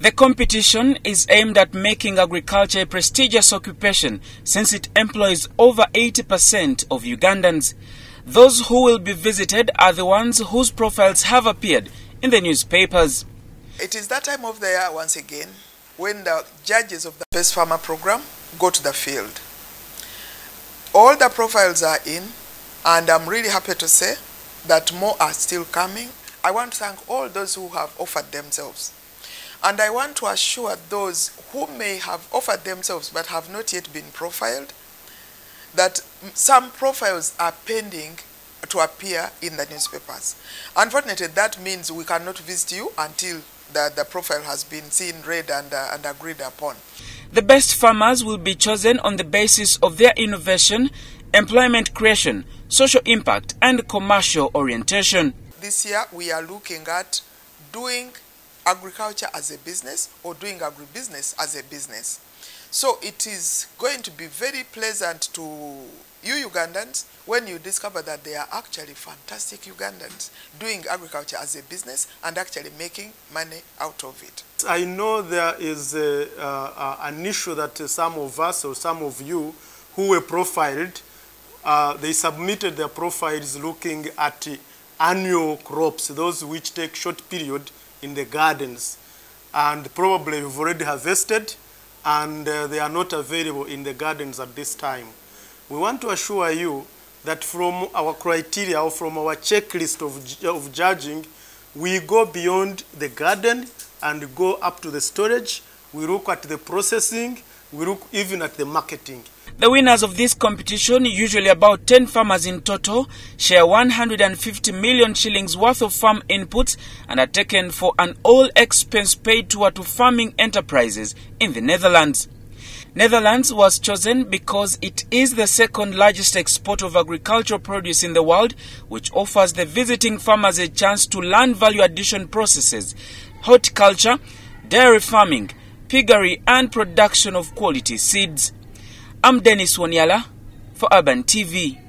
The competition is aimed at making agriculture a prestigious occupation since it employs over 80% of Ugandans. Those who will be visited are the ones whose profiles have appeared in the newspapers. It is that time of the year once again when the judges of the Best Farmer program go to the field. All the profiles are in, and I'm really happy to say that more are still coming. I want to thank all those who have offered themselves. And I want to assure those who may have offered themselves but have not yet been profiled that some profiles are pending to appear in the newspapers. Unfortunately, that means we cannot visit you until the, the profile has been seen, read, and, uh, and agreed upon. The best farmers will be chosen on the basis of their innovation, employment creation, social impact, and commercial orientation. This year, we are looking at doing agriculture as a business or doing agribusiness as a business. So it is going to be very pleasant to you Ugandans when you discover that they are actually fantastic Ugandans doing agriculture as a business and actually making money out of it. I know there is a, uh, an issue that some of us or some of you who were profiled, uh, they submitted their profiles looking at annual crops, those which take short period in the gardens. And probably you've already harvested and uh, they are not available in the gardens at this time. We want to assure you that from our criteria or from our checklist of, of judging, we go beyond the garden and go up to the storage. We look at the processing. We look even at the marketing. The winners of this competition, usually about 10 farmers in total, share 150 million shillings worth of farm inputs and are taken for an all expense paid tour to farming enterprises in the Netherlands. Netherlands was chosen because it is the second largest export of agricultural produce in the world, which offers the visiting farmers a chance to learn value addition processes, horticulture, dairy farming, piggery, and production of quality seeds. I'm Dennis Wanyala for Urban TV.